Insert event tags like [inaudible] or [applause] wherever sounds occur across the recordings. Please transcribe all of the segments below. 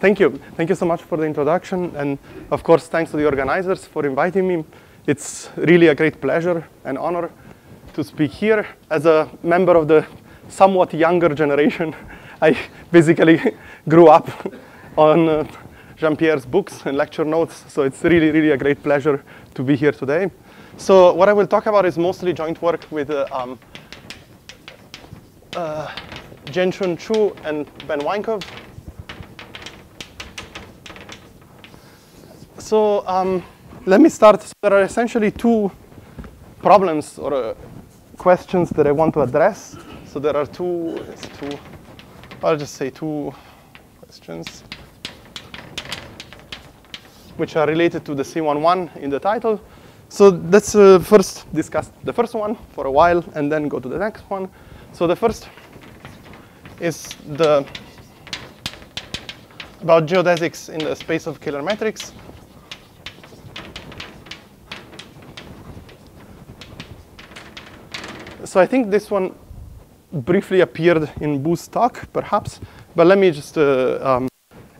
thank you. Thank you so much for the introduction. And of course, thanks to the organizers for inviting me. It's really a great pleasure and honor to speak here as a member of the somewhat younger generation. [laughs] I basically [laughs] grew up [laughs] on uh, Jean-Pierre's books and lecture notes, so it's really, really a great pleasure to be here today. So what I will talk about is mostly joint work with uh, um, uh, Chu and Ben Weinkove. So um, let me start. So there are essentially two problems or uh, questions that I want to address. So there are two, two, I'll just say two questions, which are related to the C11 in the title. So let's uh, first discuss the first one for a while and then go to the next one. So the first is the about geodesics in the space of Kähler metrics. So I think this one briefly appeared in Bu's talk, perhaps, but let me just uh, um,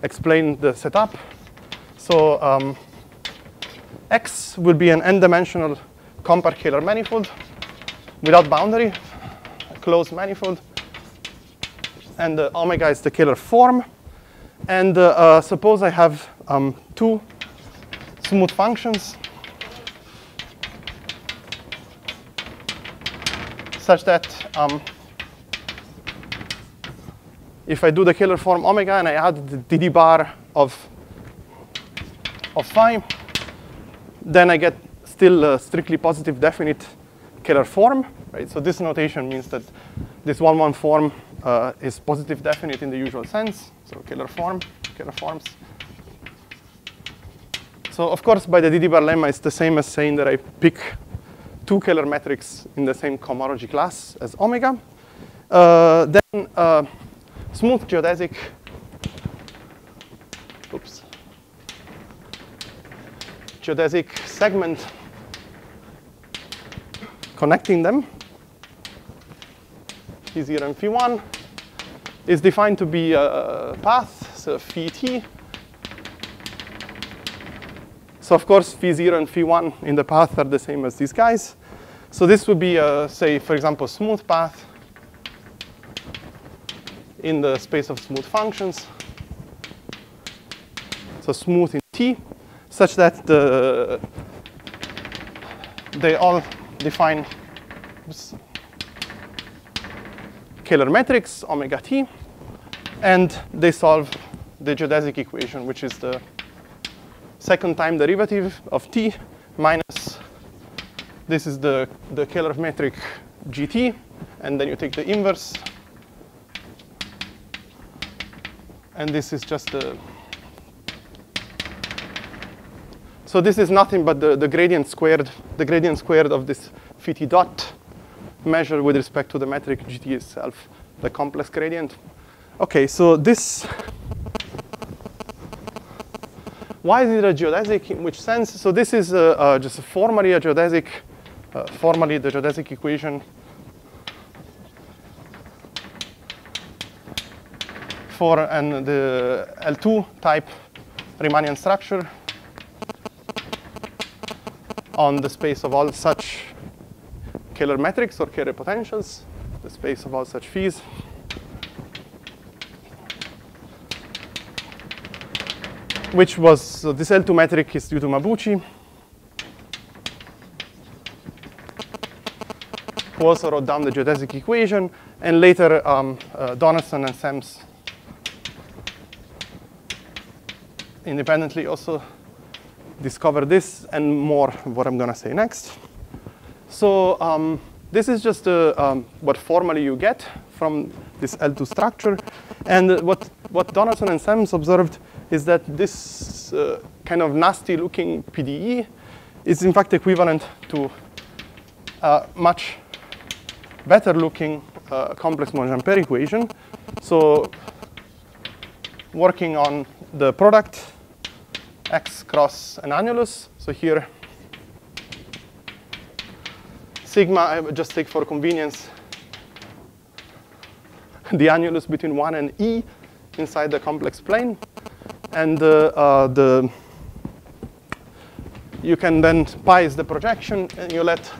explain the setup. So um, X will be an n-dimensional compact Kähler manifold without boundary, a closed manifold. And uh, omega is the Kähler form. And uh, uh, suppose I have um, two smooth functions such that um, if I do the Kähler form omega and I add the dd bar of, of phi, then I get still a strictly positive definite Kähler form, right? So this notation means that this one-one form uh, is positive definite in the usual sense. So Kähler form, Kähler forms. So of course, by the dd bar lemma, it's the same as saying that I pick two Kähler metrics in the same cohomology class as omega. Uh, then uh, smooth geodesic, oops, geodesic segment connecting them, Phi0 and Phi1, is defined to be a path, so Phi t. So of course, Phi0 and Phi1 in the path are the same as these guys. So this would be, a, say, for example, smooth path in the space of smooth functions. So smooth in T, such that the, they all define Kähler metrics, omega t, and they solve the geodesic equation, which is the second time derivative of t minus, this is the, the Kähler metric gt, and then you take the inverse, and this is just the, so this is nothing but the, the gradient squared, the gradient squared of this phi dot measure with respect to the metric gt itself, the complex gradient. Okay, so this, why is it a geodesic? In which sense? So this is just formally a geodesic, uh, formally the geodesic equation for an, the L2 type Riemannian structure on the space of all such Kähler metrics or Kähler potentials, the space of all such phis. Which was, so this L2 metric is due to Mabuchi, also wrote down the geodesic equation, and later um, uh, Donaldson and Semmes independently also discover this and more what I'm going to say next. So um, this is just uh, um, what formally you get from this L2 structure. And what, what Donaldson and Semmes observed is that this uh, kind of nasty looking PDE is in fact equivalent to a much better looking uh, complex Monge-Ampère equation. So working on the product x cross an annulus. So here, sigma, I just take for convenience the annulus between 1 and e inside the complex plane. and uh, uh, the you can then pi is the projection, and you let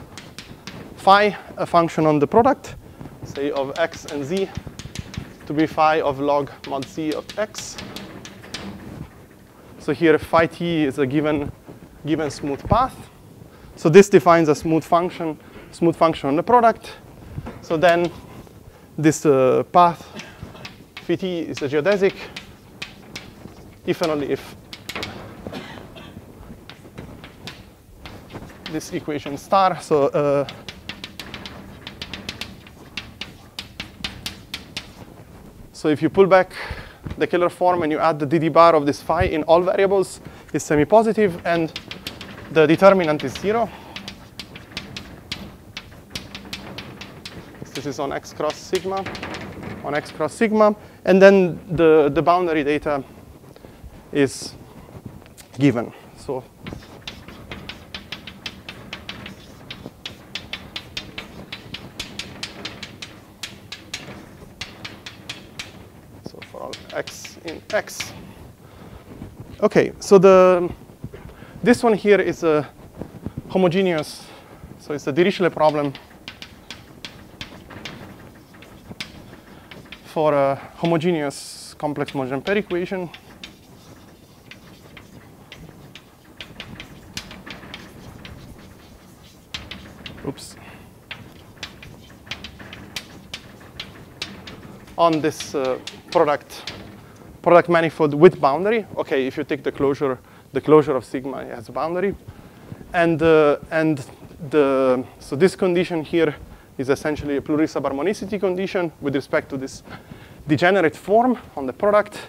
phi, a function on the product, say of x and z, to be phi of log mod z of x. So here phi t is a given, given smooth path. So this defines a smooth function, smooth function on the product. So then this uh, path phi t is a geodesic if and only if this equation star. So uh, so if you pull back the Kähler form and you add the dd bar of this phi in all variables, is semi-positive, and the determinant is zero. This is on x cross sigma, on x cross sigma, and then the, the boundary data is given. So for all x in x. Okay, so the this one here is a homogeneous, so it's a Dirichlet problem for a homogeneous complex Monge-Ampère equation. Oops. On this uh, product product manifold with boundary. Okay, if you take the closure, the closure of sigma has a boundary, and uh, and the so this condition here is essentially a plurisubharmonicity condition with respect to this degenerate form on the product.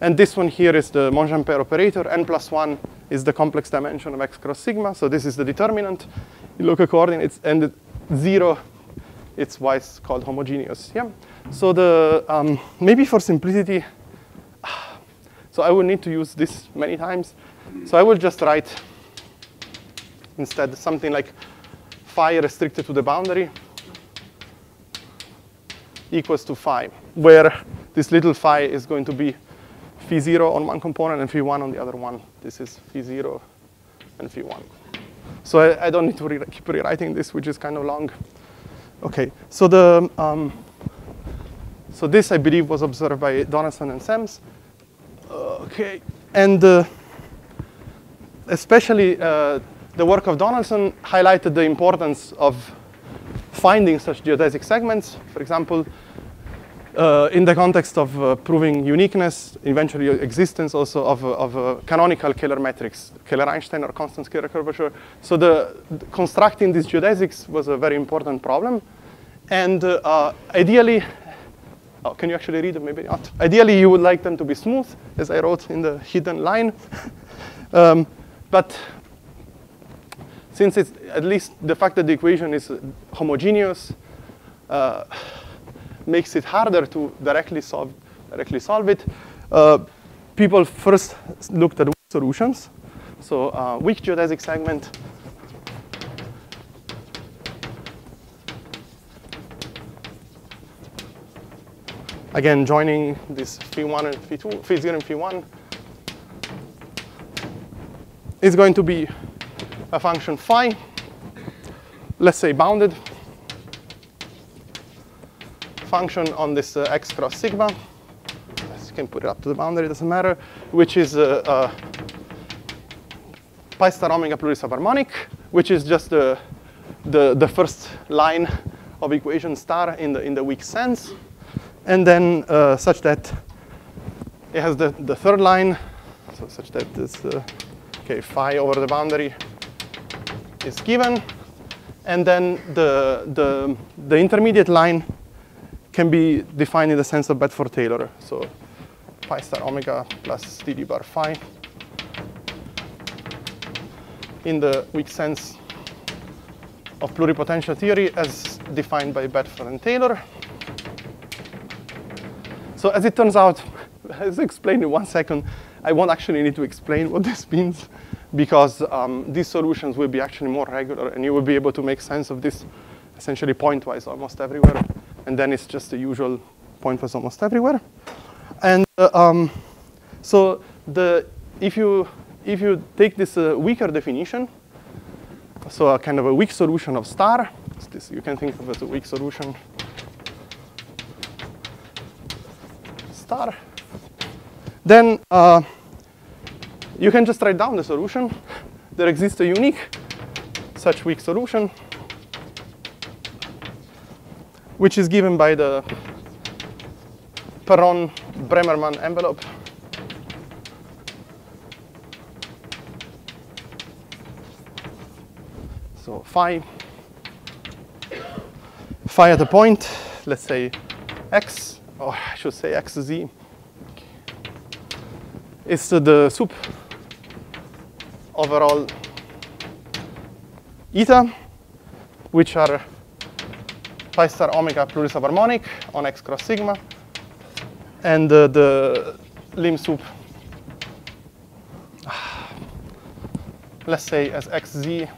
And this one here is the Monge-Ampère operator. n plus 1 is the complex dimension of x cross sigma. So this is the determinant in local coordinates. And 0, it's why it's called homogeneous. Yeah. So the um, maybe for simplicity, so I will need to use this many times. So I will just write instead something like phi restricted to the boundary equals to phi, where this little phi is going to be phi 0 on one component and phi 1 on the other one. This is phi 0 and phi 1. So I, I don't need to re keep rewriting this, which is kind of long. Okay, so the um, so this I believe was observed by Donaldson and Semmes. Okay, and uh, especially uh, the work of Donaldson highlighted the importance of finding such geodesic segments. For example, uh, in the context of uh, proving uniqueness, eventually existence also of, of uh, canonical Kähler metrics, Kähler-Einstein or constant scalar curvature. So the, the, constructing these geodesics was a very important problem. And uh, uh, ideally, oh, can you actually read them? Maybe not. Ideally, you would like them to be smooth, as I wrote in the hidden line. [laughs] um, but since it's at least the fact that the equation is homogeneous, uh, makes it harder to directly solve, directly solve it. Uh, people first looked at solutions. So uh, weak geodesic segment Again, joining this phi1 and phi2, phi0 and phi1 is going to be a function phi, let's say bounded, function on this uh, x cross sigma. You can put it up to the boundary, it doesn't matter, which is uh, uh, pi star omega plurisubharmonic, which is just the, the, the first line of equation star in the, in the weak sense. And then uh, such that it has the, the third line, so such that this, uh, okay, phi over the boundary is given. And then the, the, the intermediate line can be defined in the sense of Bedford-Taylor. So pi star omega plus dd bar phi in the weak sense of pluripotential theory as defined by Bedford and Taylor. So as it turns out, [laughs] as explained in one second, I won't actually need to explain what [laughs] this means because um, these solutions will be actually more regular and you will be able to make sense of this essentially pointwise almost everywhere and then it's just the usual point was almost everywhere. And uh, um, so the, if, you, if you take this uh, weaker definition, so a kind of a weak solution of star, this you can think of as a weak solution then uh, you can just write down the solution. There exists a unique such weak solution, which is given by the Perron-Bremermann envelope. So phi, phi at a point, let's say x, or I should say xz, is the sup overall eta, which are pi star omega plurisubharmonic on x cross sigma, and uh, the lim sup, [sighs] let's say as xz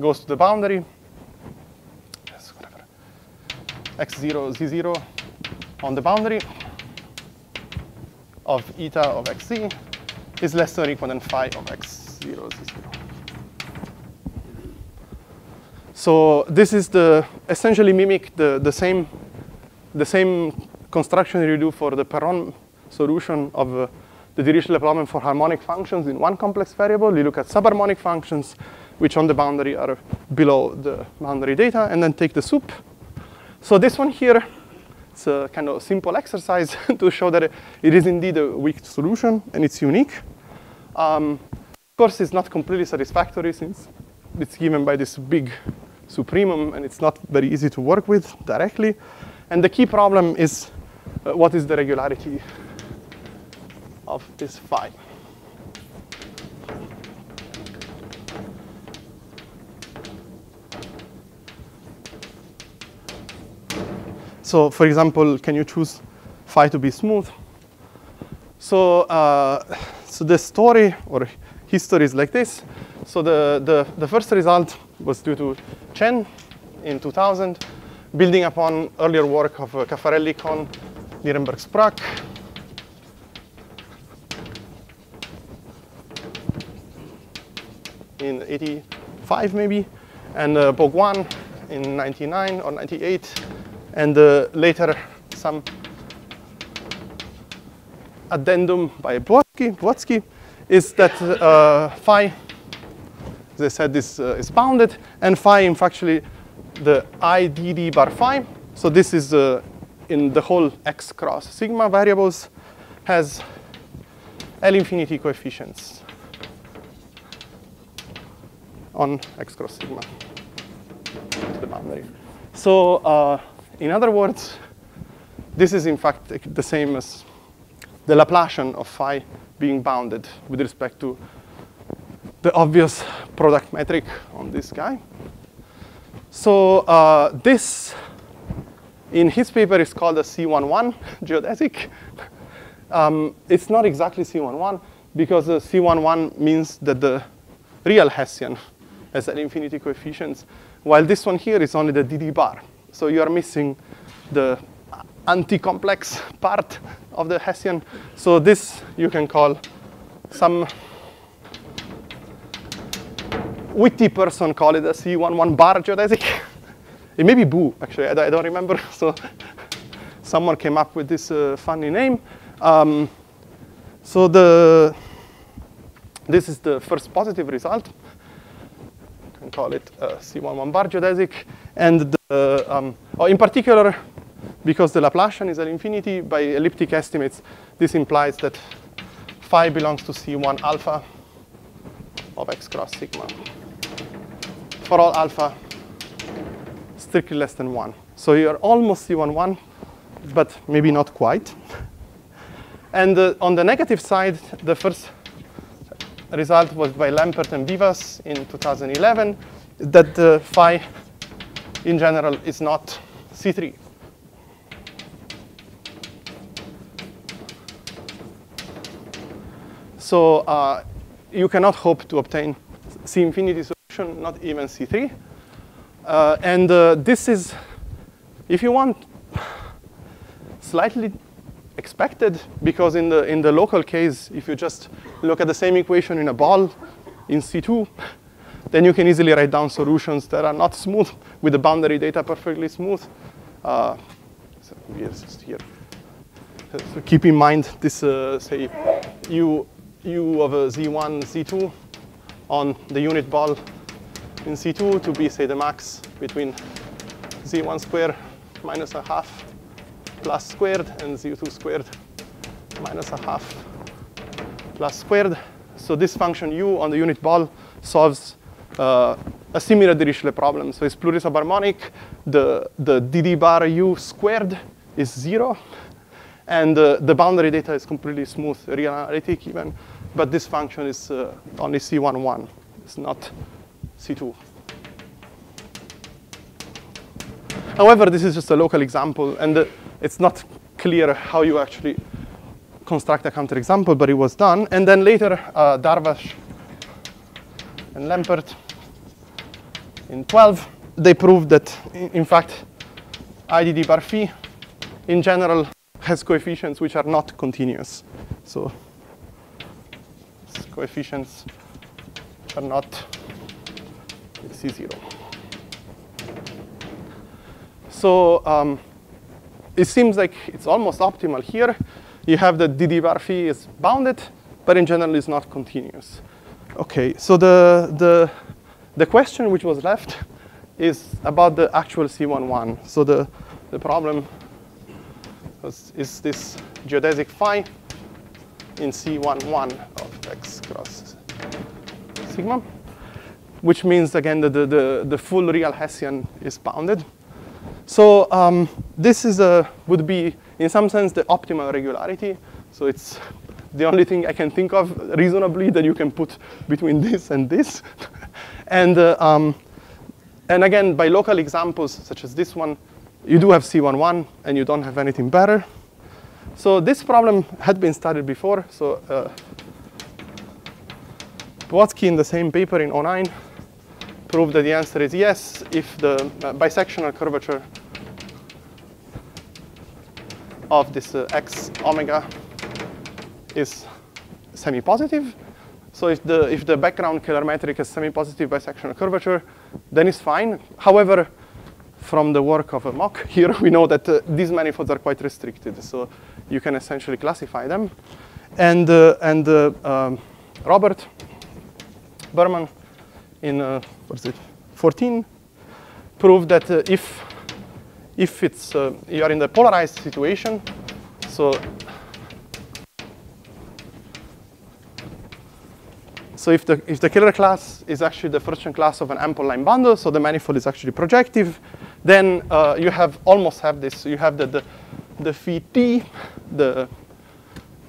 goes to the boundary, x0, z0 on the boundary of eta of xz is less than or equal than phi of x0, z0. So this is the essentially mimic the, the same the same construction you do for the Perron solution of uh, the Dirichlet problem for harmonic functions in one complex variable. You look at subharmonic functions, which on the boundary are below the boundary data, and then take the sup. So this one here, it's a kind of simple exercise [laughs] to show that it is indeed a weak solution and it's unique. Um, of course, it's not completely satisfactory since it's given by this big supremum and it's not very easy to work with directly. And the key problem is uh, what is the regularity of this phi. So for example, can you choose phi to be smooth? So, uh, so the story or history is like this. So the, the, the first result was due to Chen in 2000, building upon earlier work of uh, Caffarelli, Kohn, Nirenberg, Spruck. In 85 maybe, and uh, Bo Guan in 99 or 98, and uh, later some addendum by Błocki is that uh, phi, I said, this uh, is bounded, and phi, in factually, the IDD bar phi. So this is uh, in the whole x cross sigma variables has L infinity coefficients on x cross sigma to the boundary. So uh, in other words, this is in fact the same as the Laplacian of phi being bounded with respect to the obvious product metric on this guy. So uh, this, in his paper, is called a C11 [laughs] geodesic. Um, it's not exactly C11 because the C11 means that the real Hessian has an infinity coefficients, while this one here is only the DD bar. So you are missing the anti-complex part of the Hessian. So this you can call some witty person call it a C11 bar geodesic. it may be Boo, actually, I, I, don't remember. [laughs] So someone came up with this uh, funny name. Um, so the this is the first positive result. Can call it a C11 bar geodesic. And the, um, oh, in particular, because the Laplacian is at infinity, by elliptic estimates, this implies that phi belongs to C1 alpha of x cross sigma for all alpha strictly less than 1. So you're almost C1, 1, but maybe not quite. [laughs] And uh, on the negative side, the first result was by Lempert and Vivas in 2011, that the phi in general is not C3. So uh, you cannot hope to obtain C infinity solution, not even C3. Uh, and uh, this is, if you want, slightly expected because in the, in the local case, if you just look at the same equation in a ball in C2, then you can easily write down solutions that are not smooth with the boundary data perfectly smooth. Uh, so here. So keep in mind this, uh, say, u, u of a z1, z2 on the unit ball in C2 to be, say, the max between z1 squared minus a half plus squared and z2 squared minus a half plus squared. So this function u on the unit ball solves uh, a similar Dirichlet problem. So it's plurisubharmonic. The, the dd bar u squared is zero. And uh, the boundary data is completely smooth, real analytic even. But this function is uh, only C11. It's not C2. However, this is just a local example, and uh, it's not clear how you actually construct a counterexample, but it was done. And then later, uh, Darvas and Lempert in 12, they proved that, in, fact, IDD bar phi in general has coefficients which are not continuous. So coefficients are not C0. So um, it seems like it's almost optimal here. You have the DD bar phi is bounded, but in general is not continuous. Okay, so the, the, the question which was left is about the actual C11. So the, the problem is, is this geodesic phi in C11 of x cross sigma, which means, again, that the, the, the full real Hessian is bounded. So um, this is a, would be, in some sense, the optimal regularity. So it's the only thing I can think of reasonably that you can put between [laughs] this and this. [laughs] and, uh, um, and again, by local examples, such as this one, you do have C11, and you don't have anything better. So this problem had been studied before. So uh, Błocki in the same paper in 09 prove that the answer is yes if the uh, bisectional curvature of this uh, x omega is semi-positive. So if the, if the background Kähler metric has semi-positive bisectional curvature, then it's fine. However, from the work of a Mok [laughs] here, we know that uh, these manifolds are quite restricted. So you can essentially classify them. And, uh, and uh, um, Robert Berman in uh, what is it, 14, proved that uh, if if it's uh, you are in the polarized situation, so so if the if the Kähler class is actually the first Chern class of an ample line bundle, so the manifold is actually projective, then uh, you have almost have this. You have the the, the phi t, the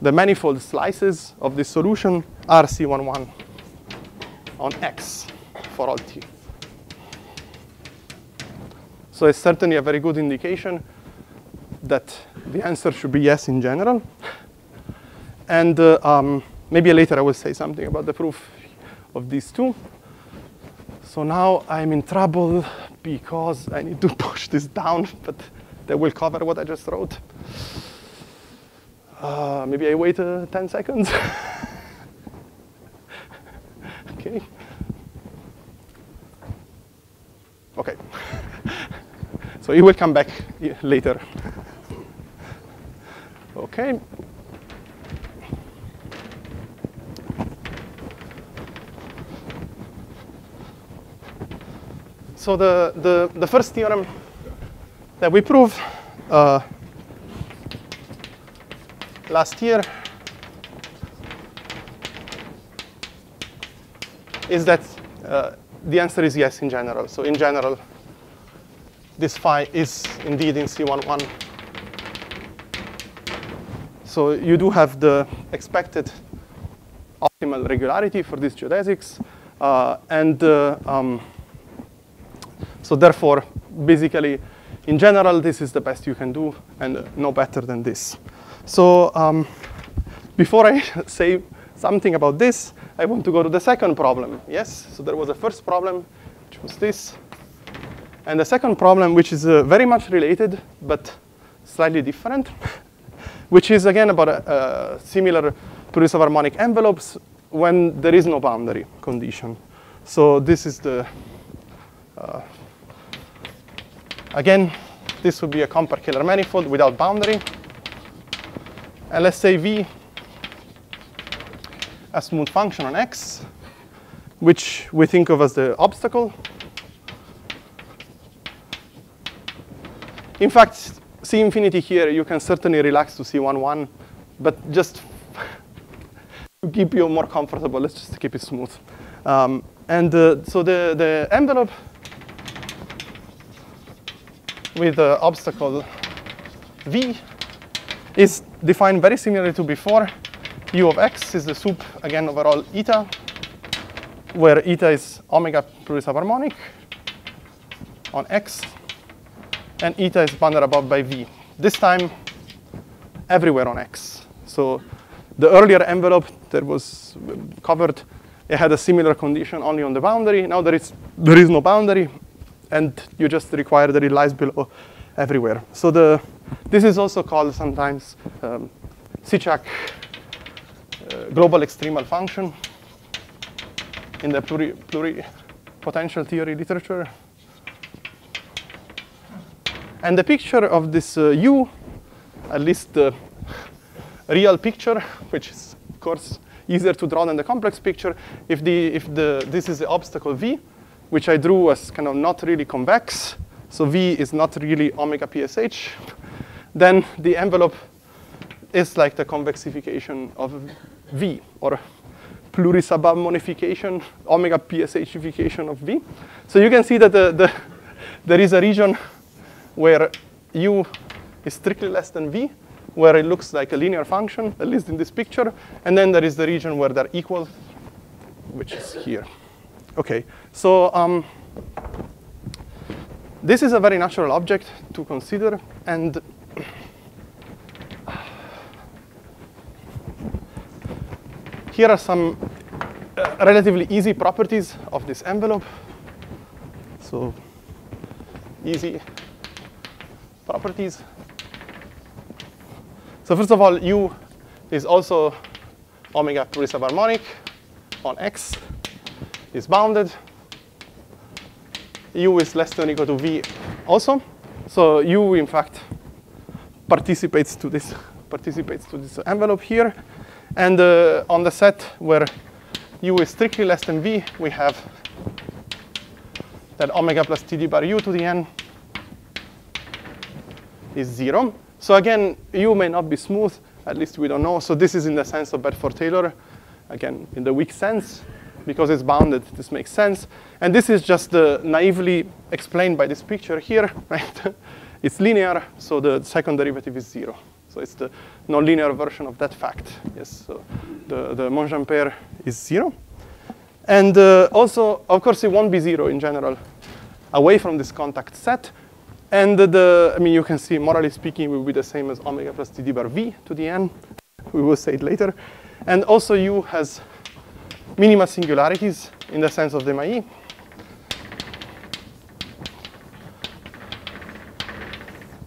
the manifold slices of this solution are C11 on X for all t. So it's certainly a very good indication that the answer should be yes in general. And uh, um, maybe later I will say something about the proof of these two. So now I'm in trouble because I need to [laughs] push this down, but that will cover what I just wrote. Uh, maybe I wait uh, 10 seconds. [laughs] okay. Okay. [laughs] so he will come back later. okay. So the, the, the first theorem that we proved uh, last year is that uh, the answer is yes in general. So in general, this phi is indeed in C11. So you do have the expected optimal regularity for these geodesics. Uh, and uh, um, so therefore, basically, in general, this is the best you can do and no better than this. So um, before I [laughs] say something about this, I want to go to the second problem. Yes, so there was a first problem, which was this. And the second problem, which is uh, very much related, but slightly different, [laughs] which is again about a similar plurisubharmonic envelopes when there is no boundary condition. So this is the, uh, again, this would be a compact Kähler manifold without boundary. And let's say V a smooth function on X, which we think of as the obstacle. In fact, C infinity here, you can certainly relax to C1, 1, but just [laughs] to keep you more comfortable, let's just keep it smooth. Um, and uh, so the, the envelope with the obstacle V is defined very similarly to before. U of x is the sup, again, over all eta, where eta is omega plurisubharmonic on x, and eta is bounded above by v. This time, everywhere on x. So the earlier envelope that was covered, it had a similar condition only on the boundary. Now there is, there is no boundary, and you just require that it lies below everywhere. So the, this is also called sometimes um, global extremal function in the pluri, pluripotential theory literature. And the picture of this uh, U, at least the [laughs] real picture, which is, of course, easier to draw than the complex picture, if, the, if the, this is the obstacle V, which I drew as kind of not really convex, so V is not really omega PSH, then the envelope is like the convexification of V, or plurisubammonification, omega PSHification of V. So you can see that the, the, there is a region where U is strictly less than V, where it looks like a linear function, at least in this picture. And then there is the region where they're equal, which is here. OK, so um, this is a very natural object to consider. And here are some uh, relatively easy properties of this envelope. So easy properties. So first of all, U is also omega plurisubharmonic on X is bounded. U is less than or equal to V also. So U, in fact, participates to this [laughs] participates to this envelope here. And uh, on the set where U is strictly less than V, we have that omega plus TD bar U to the N is zero. So again, U may not be smooth, at least we don't know. So this is in the sense of Bedford-Taylor, again, in the weak sense because it's bounded, this makes sense. And this is just uh, naively explained by this picture here, [laughs] right? it's linear, so the second derivative is zero. So it's the nonlinear version of that fact. Yes, so the, the Monge-Ampère is zero. And uh, also, of course, it won't be zero in general away from this contact set. And the, I mean, you can see, morally speaking, it will be the same as omega plus TD bar V to the n. We will say it later. And also U has minima singularities in the sense of the MAE.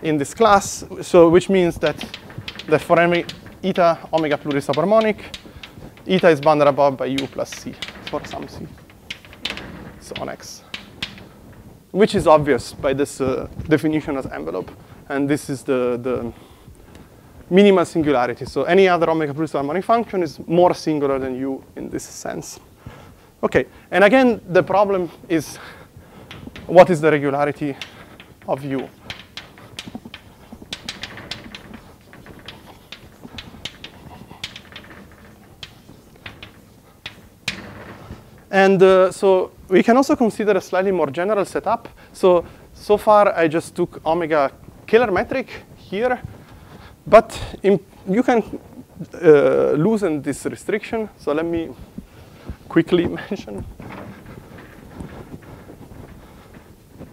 in this class, so which means that the for every eta omega plurisubharmonic, eta is bounded above by u plus c for some c. So on x. Which is obvious by this uh, definition as envelope. And this is the, the minimal singularity. So any other omega plus harmonic function is more singular than u in this sense. OK, and again, the problem is what is the regularity of u? And uh, so we can also consider a slightly more general setup. So, so far I just took omega Kähler metric here but in, you can uh, loosen this restriction. So let me quickly [laughs] mention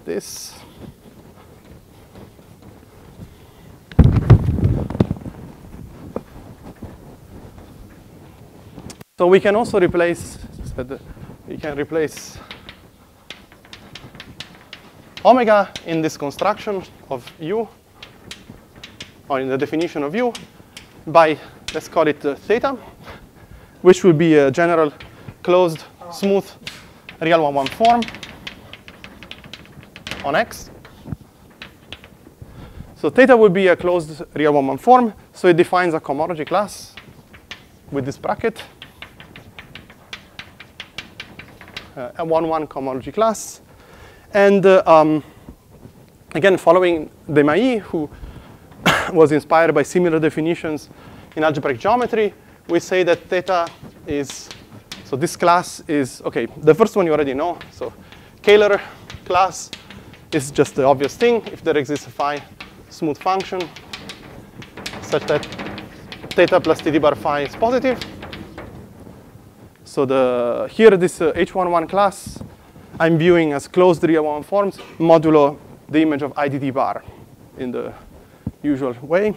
this. So we can also replace, we can replace omega in this construction of u or in the definition of u by, let's call it uh, theta, which will be a general closed, smooth, real one-one form on X. So theta will be a closed real one-one form. So it defines a cohomology class with this bracket, uh, a one-one cohomology class. And uh, um, again, following Demailly, who [coughs] was inspired by similar definitions in algebraic geometry, we say that theta is, so this class is, okay, the first one you already know. So Kähler class is just the obvious thing. If there exists a phi smooth function such that theta plus td bar phi is positive. So the, here this uh, H11 class I'm viewing as closed real forms modulo the image of IDD bar in the usual way.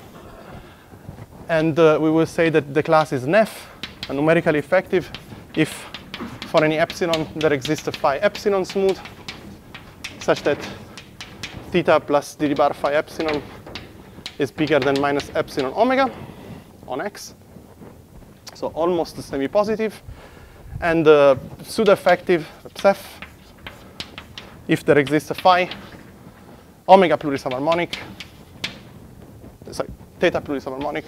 And uh, we will say that the class is nef, and numerically effective, if for any epsilon there exists a phi epsilon smooth, such that theta plus d bar phi epsilon is bigger than minus epsilon omega on x. So almost semi-positive. And the pseudo-effective psef if there exists a phi omega plurisubharmonic, sorry, theta plurisubharmonic,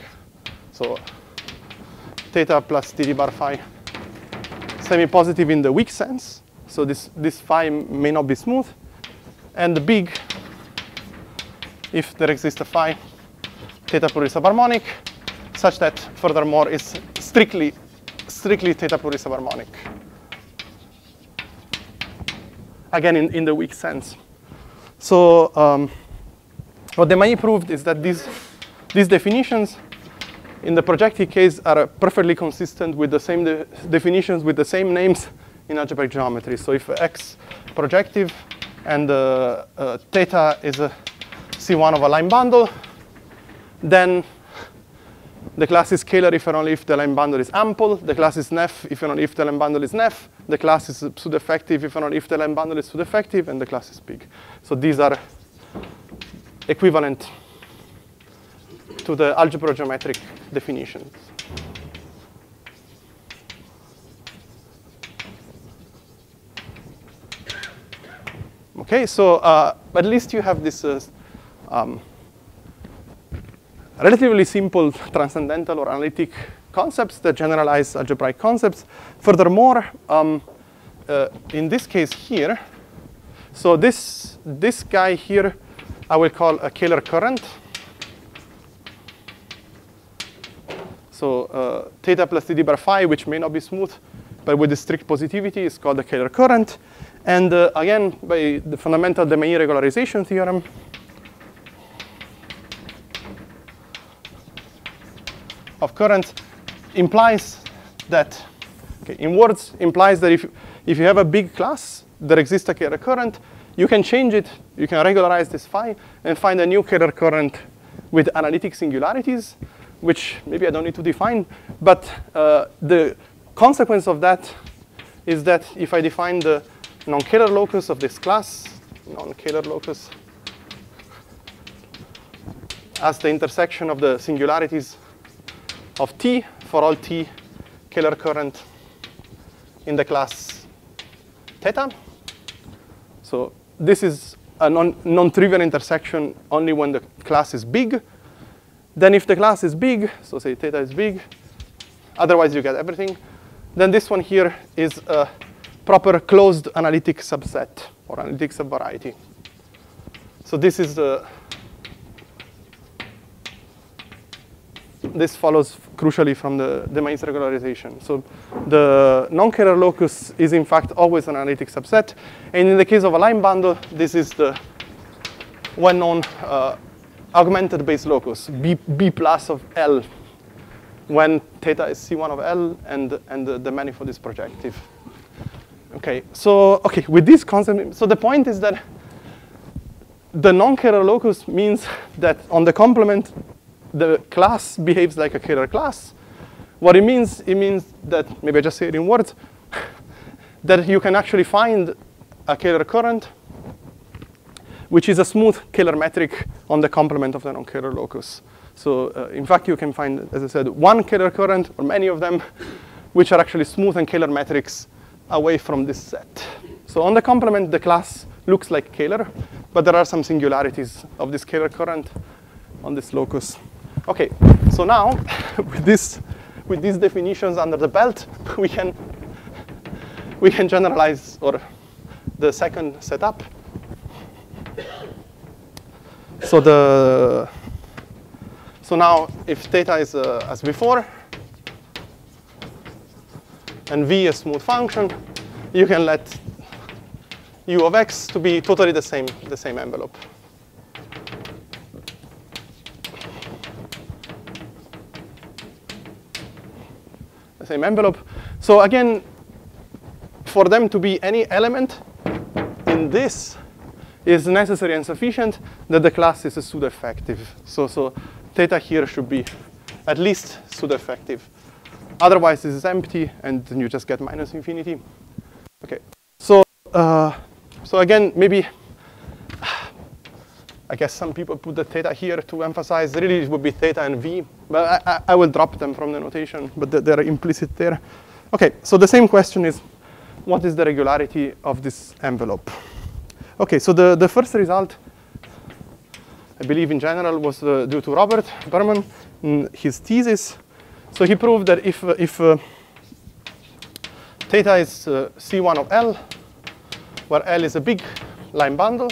so theta plus d bar phi semi-positive in the weak sense. So this, this phi may not be smooth. And the big if there exists a phi theta plurisubharmonic such that furthermore is strictly strictly theta plurisubharmonic. Again, in, in the weak sense. So um, what Demailly proved is that these, these definitions in the projective case are perfectly consistent with the same de definitions with the same names in algebraic geometry. So if x projective and uh, uh, theta is a C1 of a line bundle, then the class is Kähler if and only if the line bundle is ample. The class is nef if and only if the line bundle is nef. The class is pseudo-effective if and only if the line bundle is pseudo-effective, and the class is big. So these are equivalent to the algebra geometric definitions. Okay, so uh, at least you have this uh, um, relatively simple transcendental or analytic concepts that generalize algebraic concepts. Furthermore, um, uh, in this case here, so this, this guy here, I will call a Kähler current. So uh, theta plus td bar phi, which may not be smooth, but with the strict positivity is called the Kähler current. And uh, again, by the fundamental Demailly regularization theorem, of current implies that, okay, in words, implies that if, if you have a big class that exists a Kähler current, you can change it, you can regularize this phi and find a new Kähler current with analytic singularities, which maybe I don't need to define, but uh, the consequence of that is that if I define the non-Kähler locus of this class, non-Kähler locus, as the intersection of the singularities of T for all T Kähler current in the class theta. So this is a non-trivial non intersection only when the class is big. Then if the class is big, so say theta is big, otherwise you get everything, then this one here is a proper closed analytic subset or analytic subvariety. So this is the this follows crucially from the, the regularization. So the non-Kähler locus is in fact always an analytic subset. And in the case of a line bundle, this is the well-known uh, augmented base locus, B, B plus of L, when theta is C1 of L and, and the, the manifold is projective. Okay, so okay, with this concept, so the point is that the non-Kähler locus means that on the complement, the class behaves like a Kähler class. What it means, it means that, maybe I just say it in words, [laughs] that you can actually find a Kähler current, which is a smooth Kähler metric on the complement of the non-Kähler locus. So uh, in fact, you can find, as I said, one Kähler current or many of them, which are actually smooth and Kähler metrics away from this set. So on the complement, the class looks like Kähler, but there are some singularities of this Kähler current on this locus. Okay, so now [laughs] with this, with these definitions under the belt, [laughs] we can we can generalize or the second setup. So the so now if theta is uh, as before and v a smooth function, you can let u of x to be totally the same the same envelope. Same envelope. So again, for them to be any element in this is necessary and sufficient that the class is pseudo-effective. So, so theta here should be at least pseudo-effective. Otherwise, this is empty, and then you just get minus infinity. Okay, so uh, so again, maybe [sighs] I guess some people put the theta here to emphasize. Really, it would be theta and v, but I, I, will drop them from the notation, but they're implicit there. Okay, so the same question is, what is the regularity of this envelope? Okay, so the, the first result, I believe in general, was uh, due to Robert Berman in his thesis. So he proved that if, uh, if uh, theta is uh, C1 of L, where L is a big line bundle,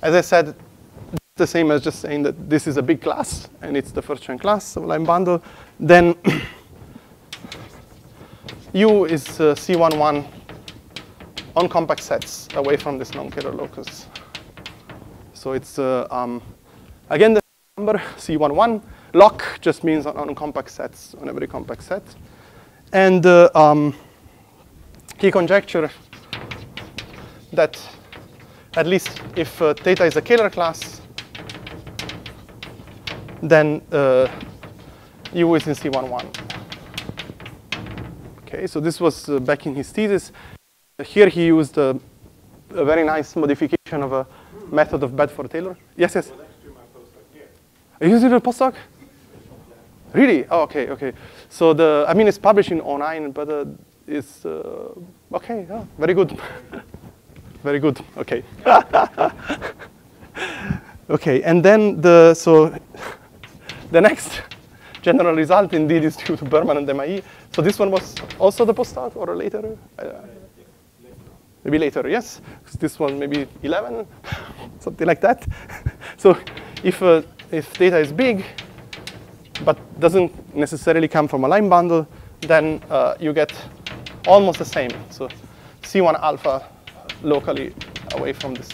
as I said, the same as just saying that this is a big class, and it's the first Chern class of line bundle, then [coughs] U is uh, C11 on compact sets away from this non-Kähler locus. So it's, uh, um, again, the number C11. Loc just means on, on, compact sets, on every compact set. And uh, um, conjecture that at least if uh, theta is a Kähler class, then uh, U in C11. Okay, so this was uh, back in his thesis. Here he used a, a, very nice modification of a method of Bedford-Taylor. Yes, yes. Are you using a postdoc? Really? Oh, okay, okay. So the, I mean, it's published in 09, but uh, it's, uh, okay, very good. [laughs] very good, okay. [laughs] okay, and then the, so the next [laughs] general result indeed is due to Berman and Demailly. So this one was also the postdoc or later? Uh, maybe later, yes. This one maybe 11, [laughs] something like that. [laughs] so if, uh, if data is big, but doesn't necessarily come from a line bundle, then uh, you get almost the same. So C1 alpha locally away from this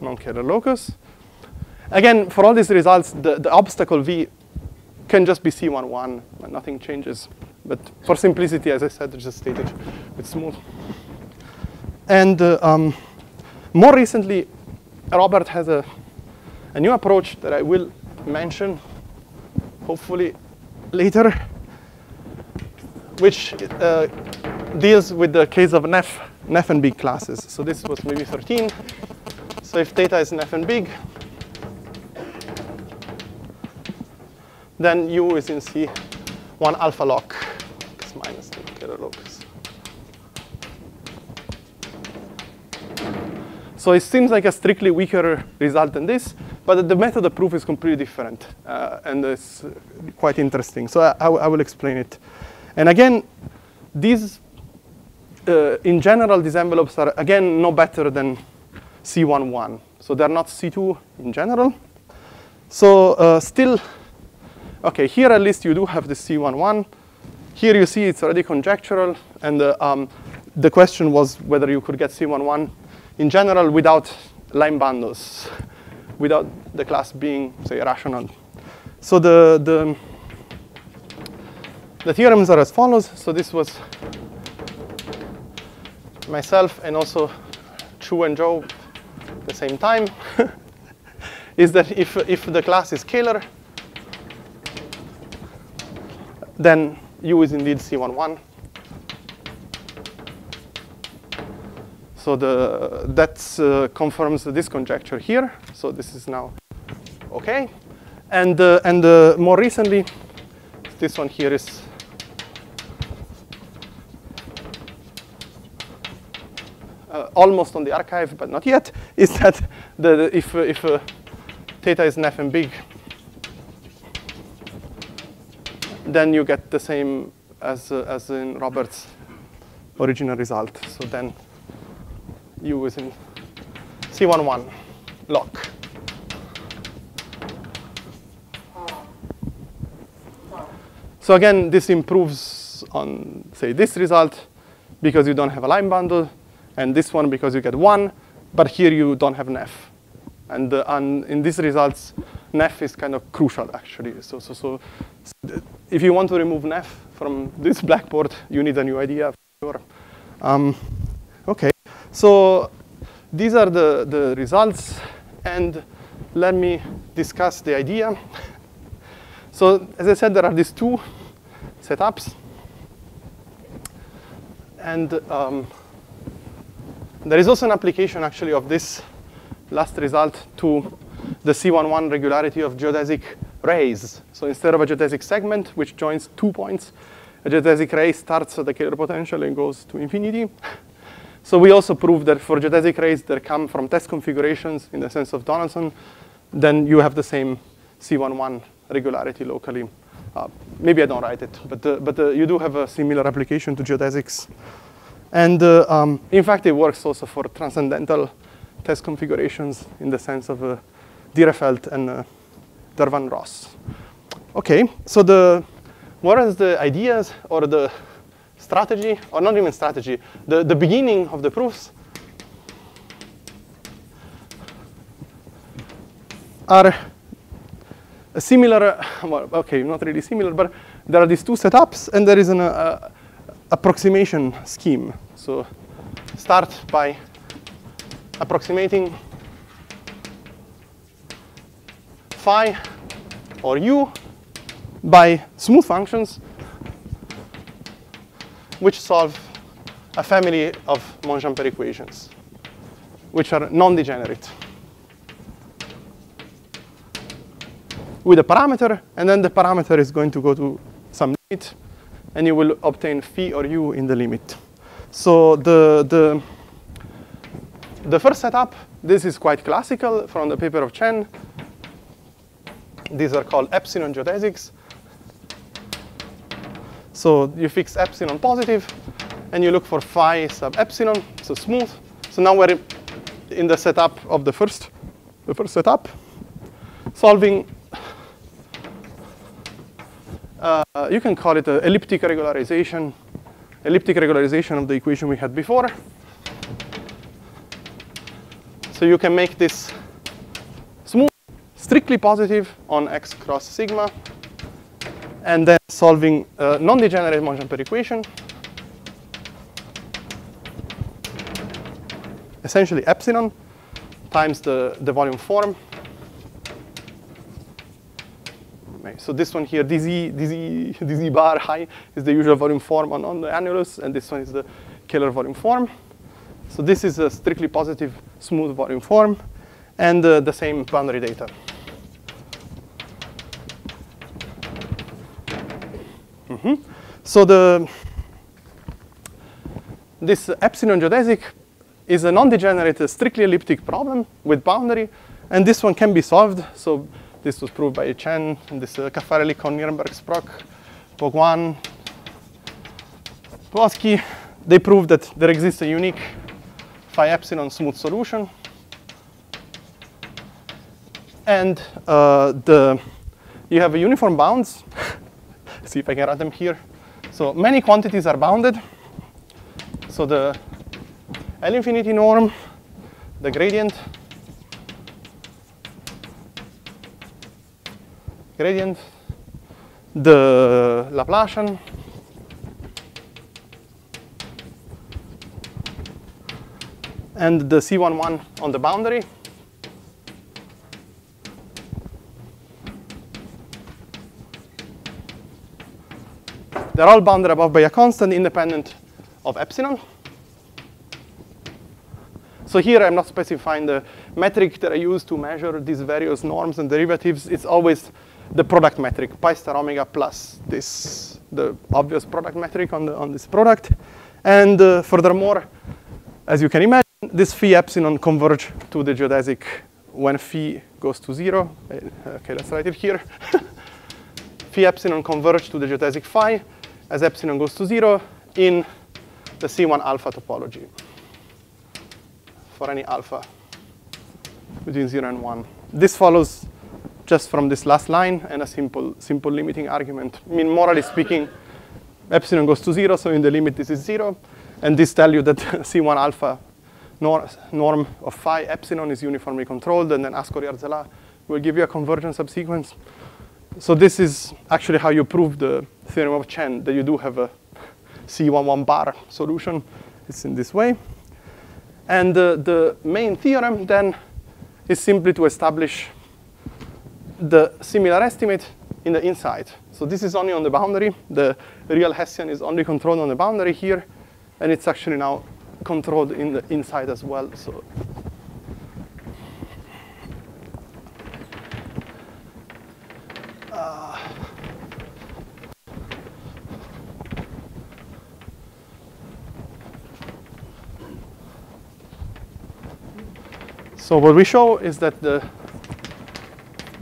non-Kähler locus. Again, for all these results, the, the obstacle V can just be C11, and nothing changes. But for simplicity, as I said, I just stated with smooth. And uh, um, more recently, Robert has a, a new approach that I will mention, hopefully later, which uh, deals with the case of NEF, Neff and big classes. So this was maybe 13. So if theta is NEF and big, then U is in C, one alpha loc, x minus Kähler locus. So it seems like a strictly weaker result than this, but the method of proof is completely different, uh, and it's quite interesting. So I, I, will explain it. And again, these, uh, in general, these envelopes are, again, no better than C11. So they're not C2 in general. So uh, still, Okay, here at least you do have the C11. Here you see it's already conjectural, and uh, um, the question was whether you could get C11 in general without line bundles, without the class being, say, rational. So the, the, the theorems are as follows. So this was myself and also Chu and Zhou at the same time, [laughs] is that if, if the class is Kähler, then U is indeed C11. So the, that uh, confirms this conjecture here. So this is now okay. And, uh, and uh, more recently, this one here is uh, almost on the arXiv, but not yet, is that the, if, uh, if uh, theta is nef and big, then you get the same as, uh, as in Robert's original result. So then U is in C11 loc. So again, this improves on, say, this result because you don't have a line bundle, and this one because you get one, but here you don't have nef. And, uh, and in these results, nef is kind of crucial, actually. So, so, so, if you want to remove nef from this blackboard, you need a new idea, sure. Um, okay, so these are the, the results, and let me discuss the idea. So as I said, there are these two setups. And um, there is also an application actually of this last result to the C11 regularity of geodesic rays. So instead of a geodesic segment, which joins two points, a geodesic ray starts at the Kähler potential and goes to infinity. So we also proved that for geodesic rays that come from test configurations in the sense of Donaldson, then you have the same C11 regularity locally. Uh, maybe I don't write it, but, uh, but uh, you do have a similar application to geodesics. And uh, um, in fact, it works also for transcendental test configurations in the sense of Dyrefelt and uh, Dervan Ross. Okay, so the, what are the ideas or the strategy, or not even strategy, the, the beginning of the proofs are a similar, well, okay, not really similar, but there are these two setups, and there is an uh, approximation scheme. So start by approximating phi or u by smooth functions which solve a family of Monge-Ampère equations, which are non-degenerate. with a parameter, and then the parameter is going to go to some limit, and you will obtain phi or u in the limit. So the, the, the first setup, this is quite classical from the paper of Chen. These are called epsilon geodesics. So you fix epsilon positive, and you look for phi sub epsilon, so smooth. So now we're in the setup of the first, the first setup, solving uh, you can call it an elliptic regularization, elliptic regularization of the equation we had before. So you can make this strictly positive on x cross sigma, and then solving a non-degenerate Monge-Ampère equation. Essentially epsilon times the, the volume form So this one here, dz, dz, [laughs] dz bar high is the usual volume form on, on the annulus, and this one is the Kähler volume form. So this is a strictly positive smooth volume form, and uh, the same boundary data. -hmm. So the this epsilon geodesic is a non-degenerate, strictly elliptic problem with boundary, and this one can be solved. So this was proved by Chen, and this uh, Caffarelli, Kohn, Nirenberg, Spruck, Bogwan, Błocki. They proved that there exists a unique phi epsilon smooth solution. And uh, the, you have a uniform bounds. [laughs] See if I can write them here. So many quantities are bounded. So the L infinity norm, the gradient, gradient, the Laplacian, and the C11 on the boundary. They're all bounded above by a constant independent of epsilon. So here I'm not specifying the metric that I use to measure these various norms and derivatives. It's always the product metric, pi star omega plus this, the obvious product metric on, the, on this product. And uh, furthermore, as you can imagine, this phi epsilon converge to the geodesic when phi goes to zero. Uh, okay, let's write it here. [laughs] phi epsilon converge to the geodesic phi as epsilon goes to zero in the C1 alpha topology for any alpha between zero and one. This follows just from this last line and a simple, simple limiting argument. I mean, morally speaking, epsilon goes to zero, so in the limit this is zero. And this tells you that [laughs] C1 alpha nor norm of phi epsilon is uniformly controlled, and then Ascoli-Arzelà will give you a convergence subsequence. So this is actually how you prove the theorem of Chen, that you do have a C11 bar solution. It's in this way. And uh, the main theorem then is simply to establish the similar estimate in the inside. So this is only on the boundary. The real Hessian is only controlled on the boundary here, and it's actually now controlled in the inside as well. So so what we show is that the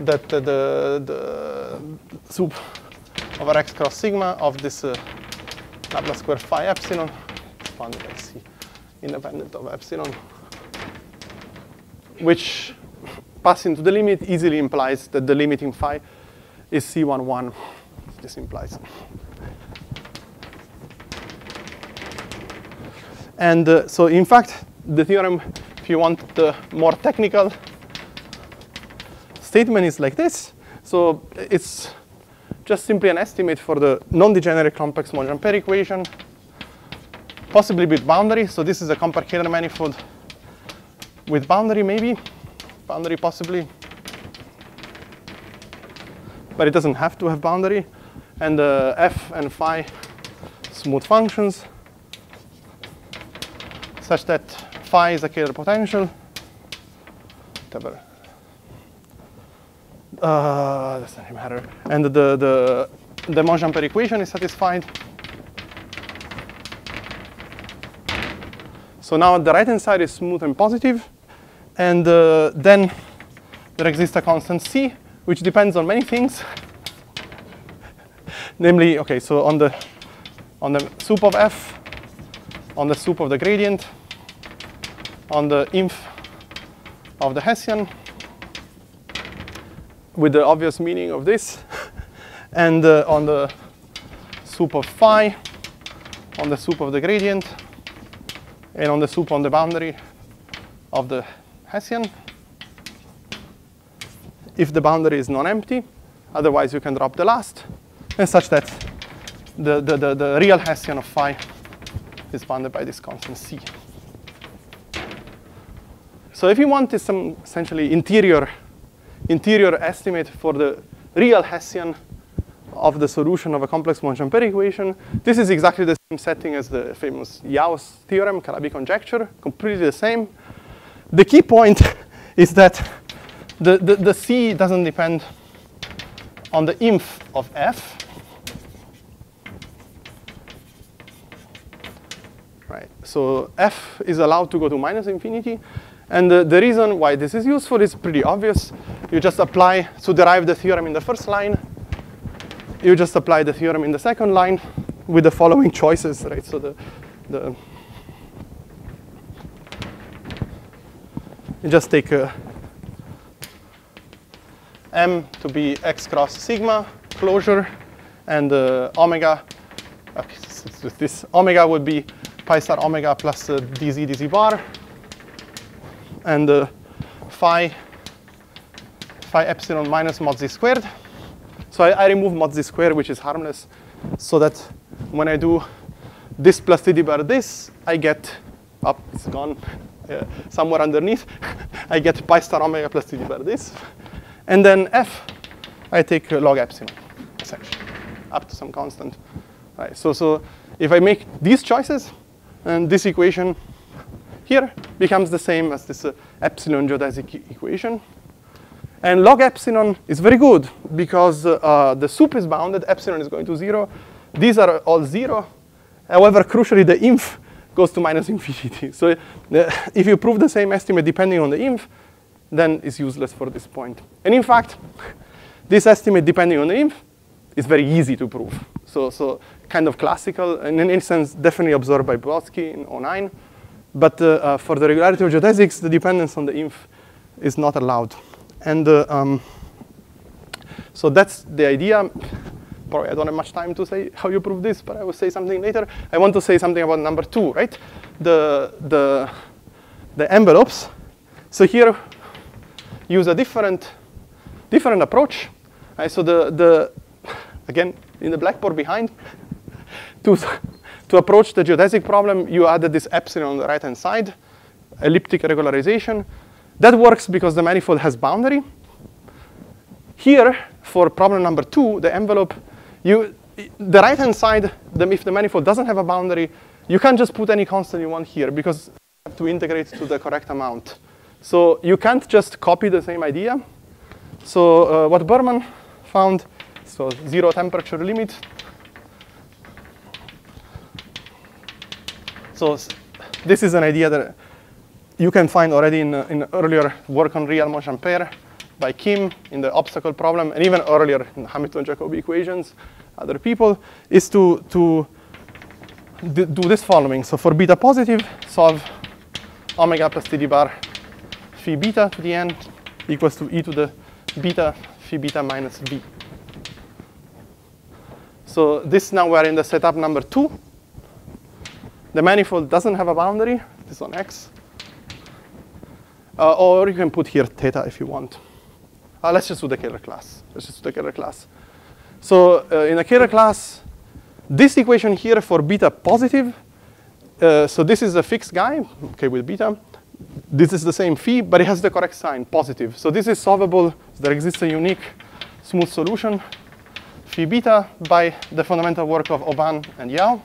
that the, the, the sup over x cross sigma of this uh, Laplace square phi epsilon, expanded by C, independent of epsilon, which passing to the limit easily implies that the limiting phi is C11. This implies. And uh, so in fact, the theorem, you want the more technical statement is like this. So it's just simply an estimate for the non-degenerate complex Monge-Ampère equation, possibly with boundary. So this is a compact complicated manifold with boundary maybe, boundary possibly. But it doesn't have to have boundary. And the uh, f and phi smooth functions such that phi is a Kähler potential, whatever uh, doesn't matter. And the, the, the Monge-Ampère equation is satisfied. So now the right-hand side is smooth and positive, and uh, then there exists a constant c, which depends on many things. [laughs] Namely, okay, so on the on the sup of f, on the sup of the gradient, on the inf of the Hessian, with the obvious meaning of this. [laughs] and uh, on the sup of phi, on the sup of the gradient, and on the sup on the boundary of the Hessian. If the boundary is non-empty, otherwise you can drop the last, and such that the, the, the, the real Hessian of phi is bounded by this constant c. So if you want some um, essentially interior interior estimate for the real Hessian of the solution of a complex Monge-Ampère equation. This is exactly the same setting as the famous Yau's theorem, Calabi conjecture, completely the same. The key point [laughs] is that the, the, the C doesn't depend on the inf of f. Right, so f is allowed to go to minus infinity, and the, the reason why this is useful is pretty obvious. You just apply, to derive the theorem in the first line, you just apply the theorem in the second line with the following choices, right? So the, the you just take m to be x cross sigma closure, and uh, omega, okay, so this omega would be pi star omega plus uh, dz dz bar, and uh, phi, phi epsilon minus mod z squared. So I, I remove mod z squared, which is harmless, so that when I do this plus d bar this, I get, up, it's gone, uh, somewhere underneath, [laughs] I get pi star omega plus d bar this. And then f, I take log epsilon, essentially, up to some constant. Right, so, so if I make these choices, and this equation here becomes the same as this uh, epsilon geodesic e equation. And log epsilon is very good because uh, the sup is bounded, epsilon is going to zero. These are all zero. However, crucially, the inf goes to minus infinity. [laughs] So uh, if you prove the same estimate depending on the inf, then it's useless for this point. And in fact, this estimate depending on the inf is very easy to prove. So, so kind of classical, and in any sense, definitely observed by Błocki in 09. But uh, uh, for the regularity of geodesics, the dependence on the inf is not allowed. And uh, um, so that's the idea. Probably I don't have much time to say how you prove this, but I will say something later. I want to say something about number two, right? The, the, the envelopes. So here, use a different, different approach. Right? So the, the, again, in the blackboard behind, [laughs] to, to approach the geodesic problem, you added this epsilon on the right-hand side, elliptic regularization. That works because the manifold has boundary. Here, for problem number two, the envelope, you, the right-hand side, the, if the manifold doesn't have a boundary, you can't just put any constant you want here because you have to integrate to the correct amount. So you can't just copy the same idea. So uh, what Berman found, so zero temperature limit. So this is an idea that you can find already in, uh, in earlier work on real Monge-Ampère by Kim in the obstacle problem, and even earlier in Hamilton-Jacobi equations, other people, is to, to do this following. So for beta positive, solve omega plus td bar phi beta to the n equals to e to the beta phi beta minus b. So this now we're in the setup number two. The manifold doesn't have a boundary, this is on x. Uh, or you can put here theta if you want. Uh, let's just do the Kähler class. Let's just do the Kähler class. So uh, in the Kähler class, this equation here for beta positive, uh, so this is a fixed guy, okay, with beta. This is the same phi, but it has the correct sign, positive. So this is solvable. There exists a unique smooth solution, phi beta, by the fundamental work of Aubin and Yau.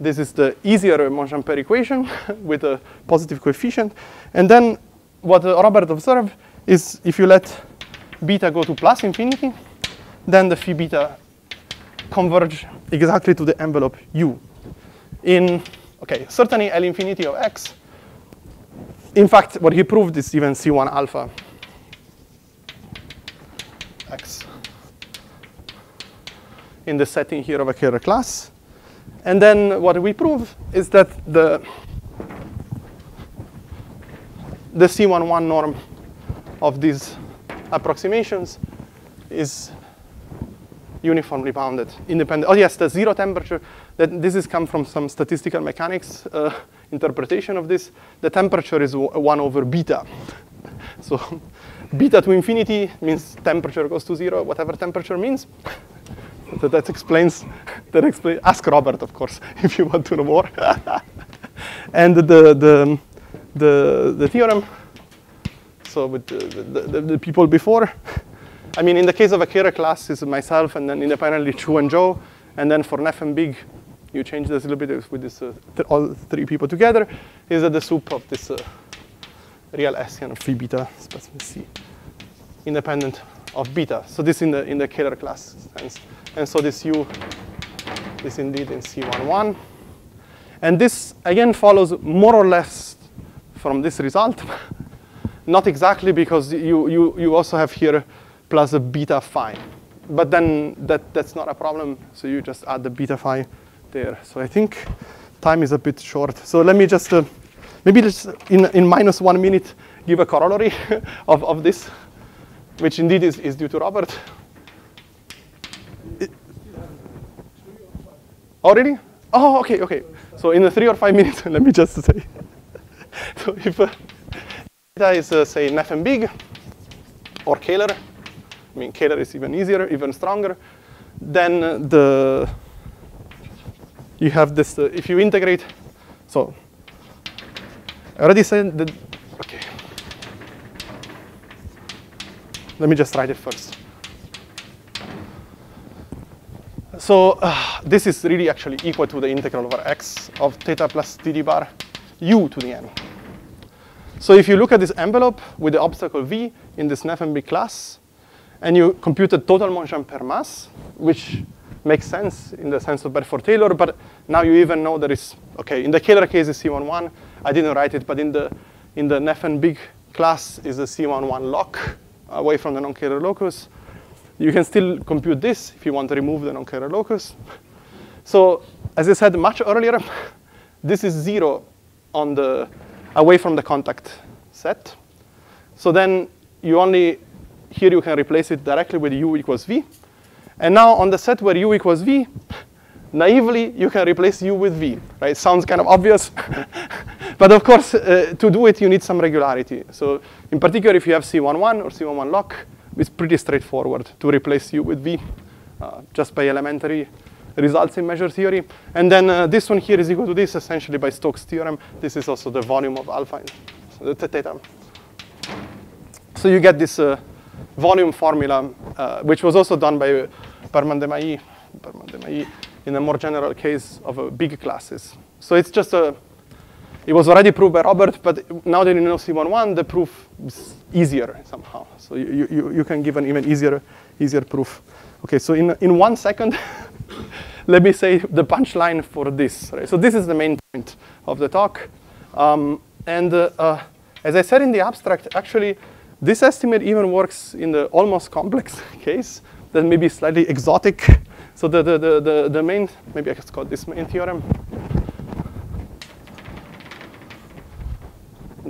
This is the easier Monge-Ampère equation [laughs] with a positive coefficient. And then what uh, Robert observed is if you let beta go to plus infinity, then the phi beta converge exactly to the envelope U. In, okay, certainly L infinity of x. In fact, what he proved is even C1 alpha x in the setting here of a Kähler class. And then what we prove is that the, the C11 norm of these approximations is uniformly bounded, independent. Oh yes, the zero temperature, that this has come from some statistical mechanics uh, interpretation of this. The temperature is one over beta. So [laughs] beta to infinity means temperature goes to zero, whatever temperature means. That, that explains, [laughs] that explains, ask Robert, of course, [laughs] if you want to know more. [laughs] and the, the, the, the theorem, so with the, the, the, people before, I mean, in the case of a Kähler class, is myself, and then independently Chu and Zhou, and then for nef and Big, you change this a little bit with this, uh, th all three people together, is that the sup of this uh, real Hessian of phi beta specimen C, independent of beta. So this in the in the Kähler class sense. And so this U is indeed in C11. And this, again, follows more or less from this result. [laughs] Not exactly because you, you, you also have here plus a beta phi. But then that, that's not a problem, so you just add the beta phi there. So I think time is a bit short. So let me just, uh, maybe just in, in minus one minute, give a corollary [laughs] of, of this, which indeed is, is due to Robert. Already? Oh, okay, okay. So in the three or five [laughs] minutes, let me just say. [laughs] so if uh, data is, uh, say, and Big, or Kähler, I mean, Kähler is even easier, even stronger, then uh, the, you have this, uh, if you integrate, so I already said that, okay. Let me just write it first. So uh, this is really actually equal to the integral over x of theta plus td bar u to the n. So if you look at this envelope with the obstacle v in this nef and big class, and you compute the total Monge-Ampère mass, which makes sense in the sense of Bedford-Taylor, but now you even know there is, okay, in the Kähler case is C11, I didn't write it, but in the, in the nef and big class is a C11 loc away from the non-Kähler locus. You can still compute this if you want to remove the non-Kähler locus. So as I said much earlier, [laughs] this is zero on the away from the contact set. So then you only, here you can replace it directly with u equals v. And now on the set where u equals v, [laughs] naively you can replace u with v, right? Sounds kind of obvious. [laughs] but of course, uh, to do it, you need some regularity. So in particular, if you have C11 or C11 loc, it's pretty straightforward to replace u with v uh, just by elementary results in measure theory. And then uh, this one here is equal to this essentially by Stokes' theorem. This is also the volume of alpha, the theta. So you get this uh, volume formula, uh, which was also done by Mailly in a more general case of uh, big classes. So it's just a, it was already proved by Robert, but now that you know C11, the proof is easier somehow. So you, you, you can give an even easier, easier proof. Okay, so in, in one second, [laughs] let me say the punchline for this. Right? So this is the main point of the talk. Um, and uh, uh, as I said in the abstract, actually, this estimate even works in the almost complex [laughs] case that may be slightly exotic. So the, the, the, the, the main, maybe I can call this main theorem.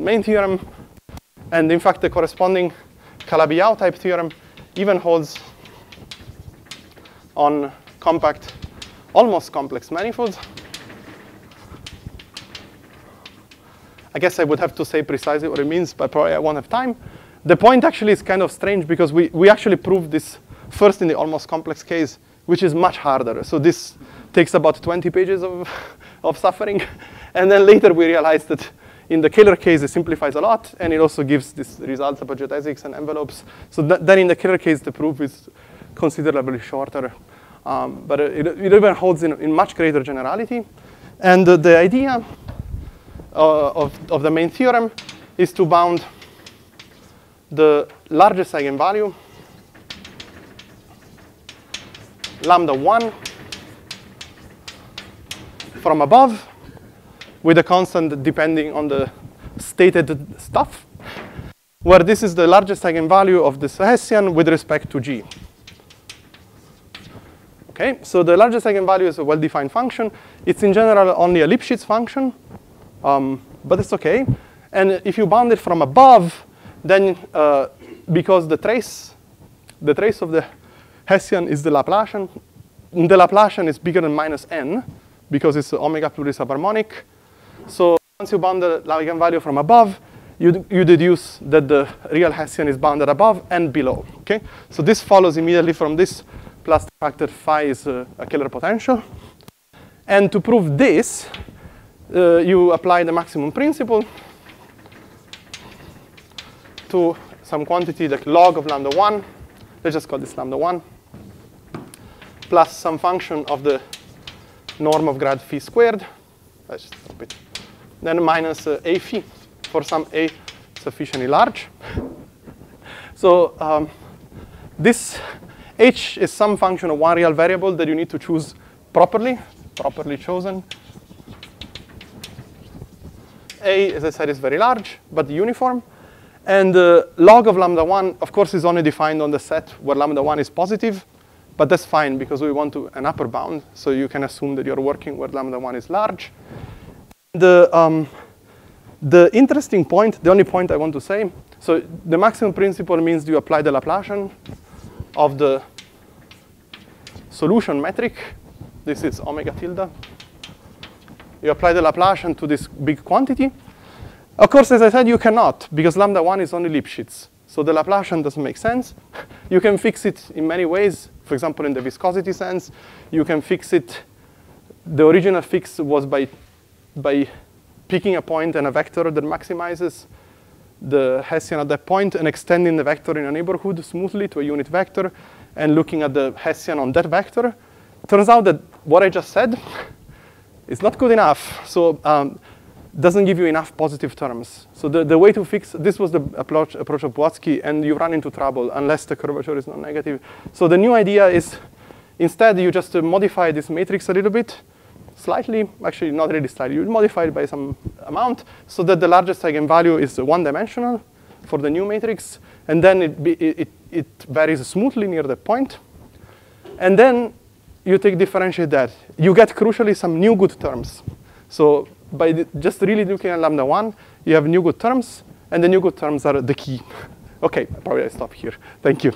Main theorem, and in fact the corresponding Calabi-Yau type theorem even holds on compact, almost complex manifolds. I guess I would have to say precisely what it means, but probably I won't have time. The point actually is kind of strange because we, we actually proved this first in the almost complex case, which is much harder. So this takes about 20 pages of, [laughs] of suffering. [laughs] And then later we realized that in the Kähler case, it simplifies a lot, and it also gives these results about geodesics and envelopes. So th then in the Kähler case, the proof is considerably shorter. Um, but it, it, even holds in, in, much greater generality. And uh, the idea uh, of, of the main theorem is to bound the largest eigenvalue, lambda 1, from above with a constant depending on the stated stuff, where this is the largest eigenvalue of this Hessian with respect to G. Okay, so the largest eigenvalue is a well-defined function. It's in general only a Lipschitz function, um, but it's okay. And if you bound it from above, then uh, because the trace, the trace of the Hessian is the Laplacian, the Laplacian is bigger than minus n because it's omega plurisubharmonic. So once you bound the eigenvalue from above, you, you deduce that the real Hessian is bounded above and below. Okay, so this follows immediately from this plus the fact that phi is uh, a Kähler potential. And to prove this, uh, you apply the maximum principle to some quantity like log of lambda 1. Let's just call this lambda 1 plus some function of the norm of grad phi squared. Let's just drop it. Then minus uh, a phi for some a sufficiently large. [laughs] so um, this h is some function of one real variable that you need to choose properly, properly chosen. A, as I said, is very large, but uniform. And uh, log of lambda 1, of course, is only defined on the set where lambda 1 is positive. But that's fine because we want to, an upper bound. So you can assume that you're working where lambda 1 is large. The, um, the interesting point, the only point I want to say, so the maximum principle means you apply the Laplacian of the solution metric. This is omega tilde. You apply the Laplacian to this big quantity. Of course, as I said, you cannot, because lambda 1 is only Lipschitz. So the Laplacian doesn't make sense. [laughs] You can fix it in many ways. For example, in the viscosity sense, you can fix it. The original fix was by, by picking a point and a vector that maximizes the Hessian at that point and extending the vector in a neighborhood smoothly to a unit vector and looking at the Hessian on that vector. Turns out that what I just said [laughs] is not good enough. So um, doesn't give you enough positive terms. So the, the way to fix, this was the approach, approach of Błocki, and you run into trouble unless the curvature is non-negative. So the new idea is, instead you just uh, modify this matrix a little bit, slightly, actually not really slightly, you modify it by some amount, so that the largest eigenvalue is one-dimensional for the new matrix, and then it, be, it, it varies smoothly near the point. And then you take differentiate that. You get crucially some new good terms. So by just really looking at lambda 1, you have new good terms, and the new good terms are the key. [laughs] okay, probably I stop here. Thank you.